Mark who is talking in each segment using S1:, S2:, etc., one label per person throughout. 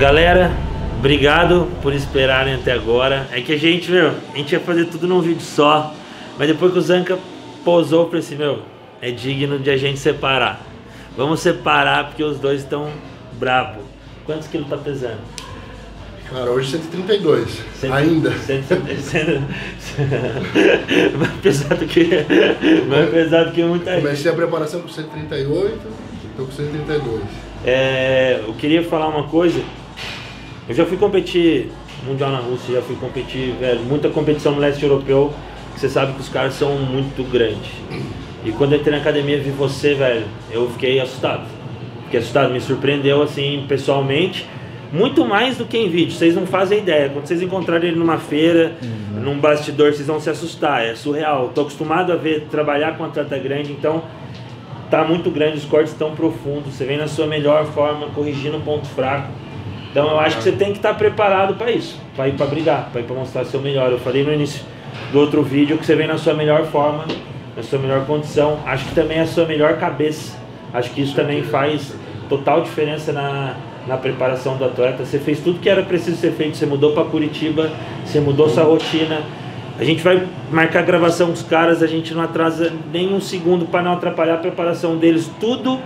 S1: Galera, obrigado por esperarem até agora. É que a gente, meu, a gente ia fazer tudo num vídeo só. Mas depois que o Zanca posou pra esse, meu, é digno de a gente separar. Vamos separar porque os dois estão brabo. Quantos quilos tá pesando?
S2: Cara, hoje 132.
S1: Cento-
S2: Ainda.
S1: mais pesado que. Mais pesado que muita gente.
S2: Comecei a preparação com 138, tô com 132.
S1: É, eu queria falar uma coisa. Eu já fui competir mundial na Rússia, já fui competir, velho, muita competição no leste europeu. Você sabe que os caras são muito grandes. E quando eu entrei na academia e vi você, velho, eu fiquei assustado. Fiquei assustado, me surpreendeu assim pessoalmente. Muito mais do que em vídeo, vocês não fazem ideia. Quando vocês encontrarem ele numa feira, num bastidor, vocês vão se assustar. É surreal. Tô acostumado a ver trabalhar com atleta grande, então tá muito grande, os cortes estão profundos, você vem na sua melhor forma, corrigindo o ponto fraco. Então eu acho que você tem que estar preparado para isso, para ir para brigar, para ir para mostrar seu melhor. Eu falei no início do outro vídeo que você vem na sua melhor forma, na sua melhor condição. Acho que também é a sua melhor cabeça. Acho que isso também faz total diferença na, na preparação do atleta. Você fez tudo que era preciso ser feito, você mudou para Curitiba, você mudou sua rotina. A gente vai marcar gravação com os caras, a gente não atrasa nem um segundo para não atrapalhar a preparação deles. Tudo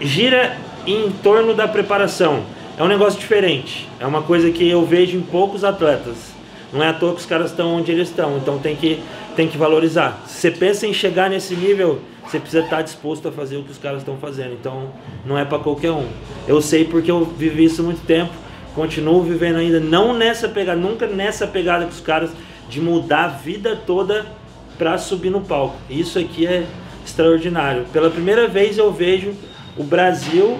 S1: gira em torno da preparação. É um negócio diferente. É uma coisa que eu vejo em poucos atletas. Não é à toa que os caras estão onde eles estão. Então tem que, tem que valorizar. Se você pensa em chegar nesse nível, você precisa estar disposto a fazer o que os caras estão fazendo. Então não é para qualquer um. Eu sei porque eu vivi isso muito tempo. Continuo vivendo ainda, não nessa pegada, nunca nessa pegada com os caras de mudar a vida toda para subir no palco. Isso aqui é extraordinário. Pela primeira vez eu vejo o Brasil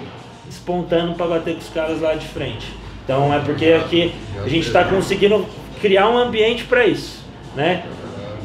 S1: espontando para bater com os caras lá de frente. Então é porque aqui a gente está conseguindo criar um ambiente para isso, né?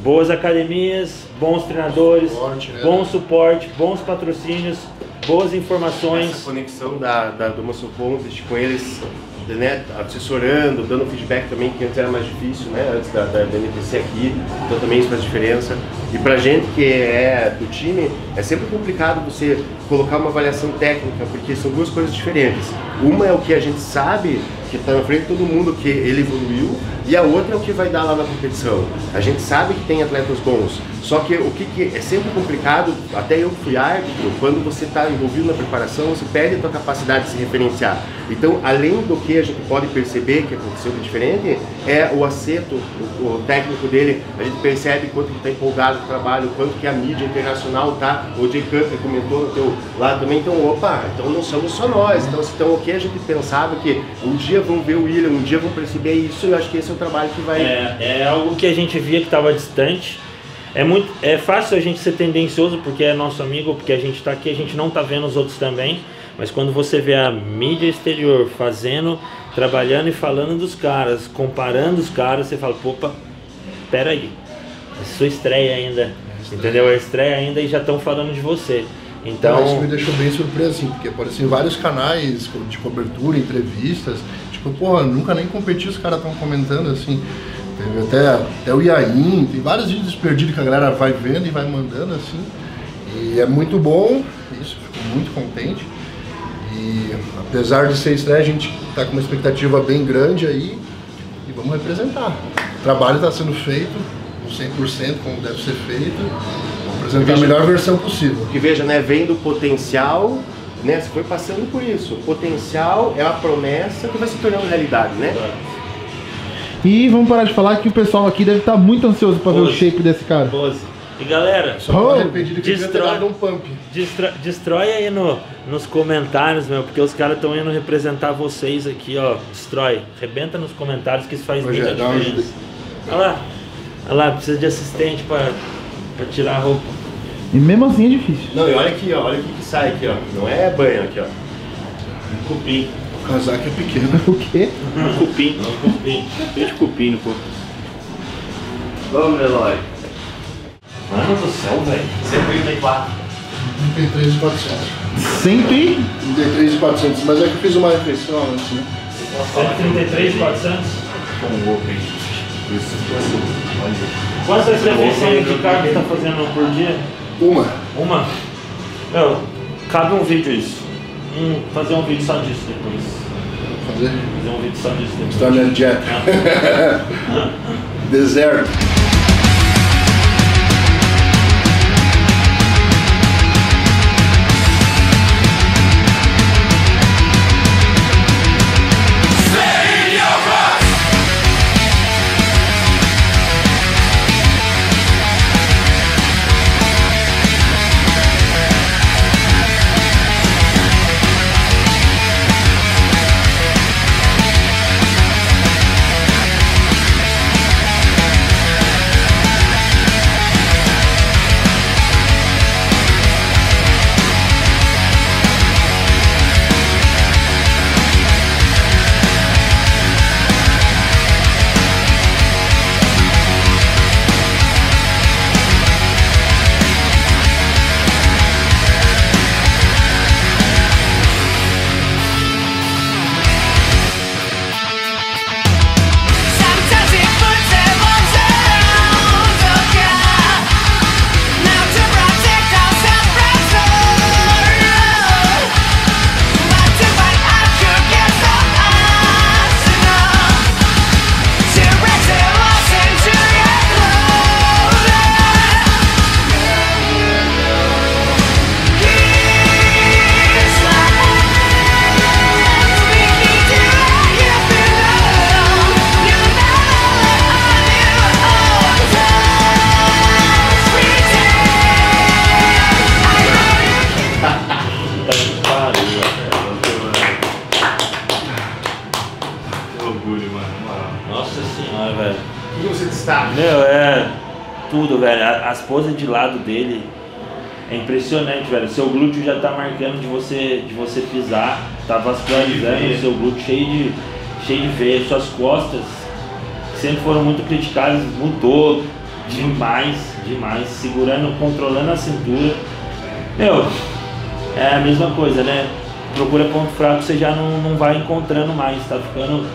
S1: Boas academias, bons treinadores,
S2: Suporte, né?
S1: bom suporte, bons patrocínios, boas
S3: Essa
S1: informações.
S3: conexão da, da, do Muscle Contest com eles, né, assessorando, dando feedback também, que antes era mais difícil, né, antes da, da, da NPC aqui, então também isso faz diferença. E pra gente que é do time, é sempre complicado você colocar uma avaliação técnica, porque são duas coisas diferentes. Uma é o que a gente sabe, que está na frente de todo mundo, que ele evoluiu, e a outra é o que vai dar lá na competição. A gente sabe que tem atletas bons, só que o que, que é sempre complicado, até eu fui árbitro, quando você está envolvido na preparação, você perde a tua capacidade de se referenciar. Então, além do que a gente pode perceber que aconteceu de diferente, é o acerto, o, o técnico dele, a gente percebe quanto está empolgado com o trabalho, quanto que a mídia internacional tá, o Jay Cutler comentou no teu lado também, então, opa, então não somos só nós, então, então o que a gente pensava que um dia vão ver o William, um dia vão perceber isso, eu acho que esse é o trabalho que vai...
S1: É, é algo que a gente via que estava distante. É muito, é fácil a gente ser tendencioso porque é nosso amigo, porque a gente está aqui, a gente não está vendo os outros também. Mas quando você vê a mídia exterior fazendo, trabalhando e falando dos caras, comparando os caras, você fala, opa, peraí, é sua estreia ainda, entendeu? É estreia ainda e já estão falando de você.
S2: Então, isso me deixou bem surpreso, assim, porque apareceu em vários canais de cobertura, entrevistas. Tipo, porra, nunca nem competi, os caras estão comentando assim. Teve até, até o Iain, tem vários vídeos perdidos que a galera vai vendo e vai mandando assim. E é muito bom, isso, fico muito contente. E apesar de ser estreia, a gente tá com uma expectativa bem grande aí e vamos representar. O trabalho está sendo feito, 100% como deve ser feito. Vamos apresentar a melhor versão possível.
S3: que veja, né, vendo o potencial, né, você foi passando por isso. O potencial é a promessa que vai se tornando realidade, né?
S4: E vamos parar de falar que o pessoal aqui deve estar muito ansioso pra ver o shape desse cara.
S1: 12. E galera,
S2: Só
S4: Oh,
S2: arrependido que
S1: destrói.
S2: dado um pump.
S1: Destro- destrói aí no, nos comentários, meu, porque os caras estão indo representar vocês aqui, ó. Destrói. Rebenta nos comentários que isso faz
S2: Rogério,
S1: muita
S2: dá uma
S1: diferença. Olha lá. Olha lá, precisa de assistente pra, pra tirar a roupa.
S4: E mesmo assim é difícil.
S3: Não, e olha aqui, ó, olha o que, que sai aqui, ó. Não é banho aqui, ó.
S1: Cupim.
S2: O casaco é pequeno.
S4: O quê?
S1: Cupim. Cupim.
S3: Peito de cupim no corpo. Vamos, Eloy.
S1: Mano do céu, velho.
S3: 134.
S2: 33 e 400.
S4: Cento e...
S2: 33,400, mas é que eu fiz uma refeição antes, né?
S1: 133,400?
S3: Com o Open. Isso, olha.
S1: Quantas refeições de carne você tá fazendo por dia?
S2: Uma.
S1: Uma? Meu, cabe um vídeo isso. Um, fazer um vídeo só disso depois.
S2: Fazer.
S1: Fazer um vídeo só disso depois.
S2: Está minha dieta. Deserto.
S1: Tudo, velho. As poses de lado dele é impressionante, velho. Seu glúteo já tá marcando de você, de você pisar, tá vascularizando o seu glúteo cheio de, cheio de veia. Suas costas, que sempre foram muito criticadas, mudou demais, demais. Segurando, controlando a cintura. Meu, é a mesma coisa, né? Procura ponto fraco, você já não, não vai encontrando mais. Tá ficando,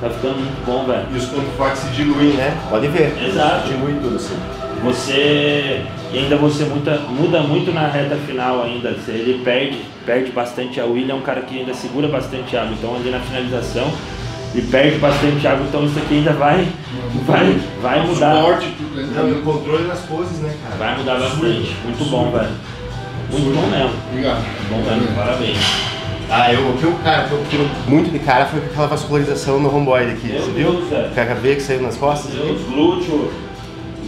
S1: tá ficando muito bom, velho.
S3: E os pontos fortes se diluem, né? Pode ver.
S1: Exato.
S3: Dilui tudo assim.
S1: Você e ainda você muda, muda muito na reta final ainda. Você- Ele perde, perde bastante. A William é um cara que ainda segura bastante água. Então ali na finalização ele perde bastante água. Então isso aqui ainda vai, vai, vai mudar.
S2: Suporte, tudo. né?
S3: O controle nas poses, né, cara?
S1: Vai mudar bastante. Muito bom, velho. Muito bom mesmo.
S2: Obrigado.
S1: Bom mesmo. Parabéns.
S3: Ah, eu, o que eu, cara, o que eu tiro muito de cara foi com aquela vascularização no romboide aqui,
S1: Meu
S3: você viu?
S1: Deus.
S3: Com a veia que saiu nas costas
S1: Os
S3: ali.
S1: glúteos,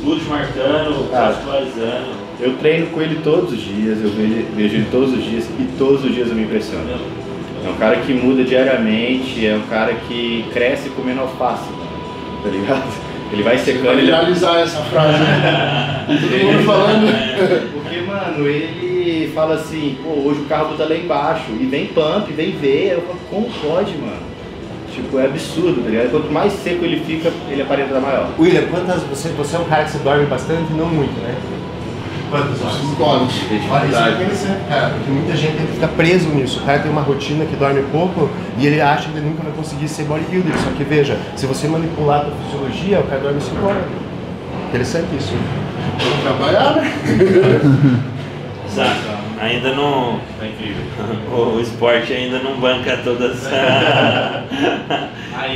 S1: glúteos marcando,
S5: Ah.
S1: vascularizando.
S5: Eu treino com ele todos os dias, eu vejo, vejo ele todos os dias e todos os dias eu me impressiono. É um cara que muda diariamente, é um cara que cresce comendo alface, mano, tá ligado? Ele vai
S2: Vai
S5: secando, ele...
S2: viralizar essa frase. né? Todo mundo falando.
S5: Porque, mano, ele fala assim, pô, hoje o carro tá lá embaixo, e vem pump, vem veia, eu falo, como pode, mano? Tipo, é absurdo, tá ligado? Quanto mais seco ele fica, ele aparenta dar maior.
S3: William, quantas. Você, você é um cara que você dorme bastante? Não muito, né? Quantas horas?
S2: Cinco horas.
S3: Olha, isso é interessante, cara, porque muita gente fica preso nisso. O cara tem uma rotina que dorme pouco e ele acha que ele nunca vai conseguir ser bodybuilder. Só que veja, se você manipular a tua fisiologia, o cara dorme 5 horas. Interessante isso.
S2: Vamos trabalhar, né?
S1: Exato. Ainda não.
S5: Tá incrível.
S1: O esporte ainda não banca todas.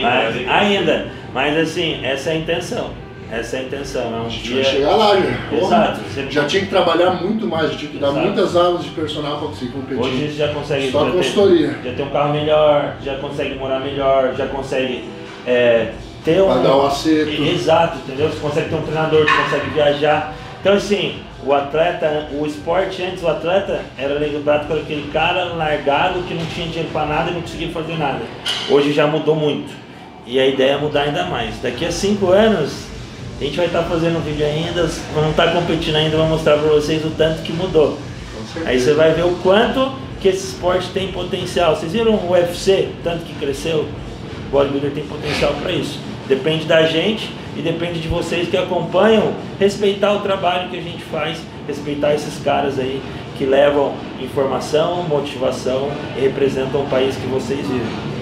S1: mas, ainda. Mas assim, essa é a intenção. Essa é a intenção. É um
S2: A gente
S1: dia.
S2: vai chegar lá,
S1: Exato. Você-
S2: Já tinha que trabalhar muito mais, já tinha que dar
S1: Exato.
S2: muitas aulas de personal para conseguir competir.
S1: Hoje você já consegue.
S2: Só
S1: já ter-
S2: consultoria.
S1: já tem um carro melhor, já consegue morar melhor, já consegue é, ter um.
S2: Dar o acerto.
S1: Exato, entendeu? Você consegue ter um treinador, você consegue viajar. Então assim, o atleta, o esporte antes, o atleta era lembrado por aquele cara largado que não tinha dinheiro para nada e não conseguia fazer nada. Hoje já mudou muito. E a ideia é mudar ainda mais. Daqui a cinco anos, a gente vai estar fazendo um vídeo ainda, vamos estar competindo ainda, vou mostrar para vocês o tanto que mudou. Aí você vai ver o quanto que esse esporte tem potencial. Vocês viram o UFC, tanto que cresceu? O bodybuilder tem potencial para isso. Depende da gente e depende de vocês que acompanham respeitar o trabalho que a gente faz, respeitar esses caras aí que levam informação, motivação e representam o país que vocês vivem.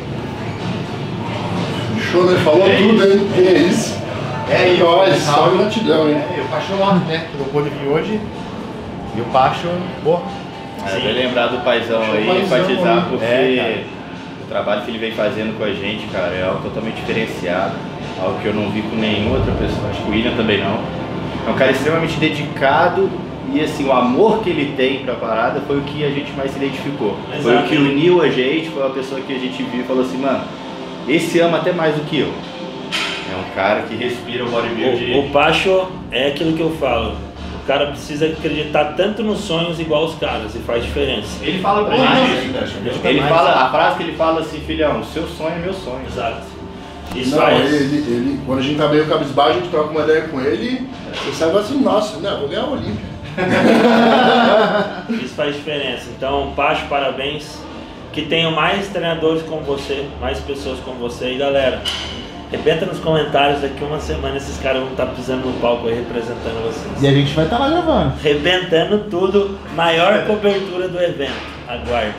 S2: Show, né? Falou
S3: É
S2: tudo, hein? Que é isso?
S3: É, e
S2: Nós, só gratidão, hein?
S3: É, e o Pacho lá, né? Que não pôde vir hoje. E o Pacho, pô,
S5: É, bem lembrar do paizão
S2: o
S5: aí,
S2: paizão
S5: enfatizar, porque
S3: É,
S5: o trabalho que ele vem fazendo com a gente, cara, é algo totalmente diferenciado, algo que eu não vi com nenhuma outra pessoa, acho que o William também não. É um cara extremamente dedicado e assim, o amor que ele tem pra parada foi o que a gente mais se identificou. Foi o que
S1: Exato.
S5: uniu a gente, foi a pessoa que a gente viu e falou assim, mano, esse ama até mais do que eu. É um cara que respira o bodybuilding.
S1: O, o Pacho é aquilo que eu falo. O cara precisa acreditar tanto nos sonhos igual os caras e faz diferença.
S5: Ele fala pra gente,
S2: né?
S5: ele fala, a frase que ele fala assim, filhão, o seu sonho é meu sonho.
S1: Exato. Isso
S2: Não,
S1: faz.
S2: ele, ele, quando a gente tá meio cabisbaixo, a gente troca uma ideia com ele, você sai assim, nossa, não, vou ganhar o Olímpia.
S1: Isso faz diferença. Então, Pacho, parabéns. Que tenham mais treinadores como você, mais pessoas como você. E galera, arrebenta nos comentários. Daqui uma semana esses caras vão estar pisando no palco aí representando
S4: E
S1: vocês.
S4: a gente vai estar lá gravando.
S1: Arrebentando tudo. Maior cobertura do evento. Aguarde.